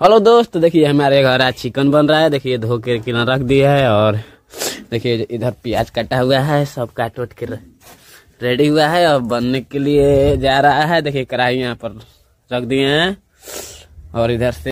hello दोस्त, देखिए हमारे घर आज चिकन बन रहा है, देखिए धो के किना रख दिया है और देखिए इधर प्याज कटा हुआ है, सब काट उट के रेडी हुआ है और बनने के लिए जा रहा है, देखिए कढ़ाई यहाँ पर रख दिए हैं और इधर से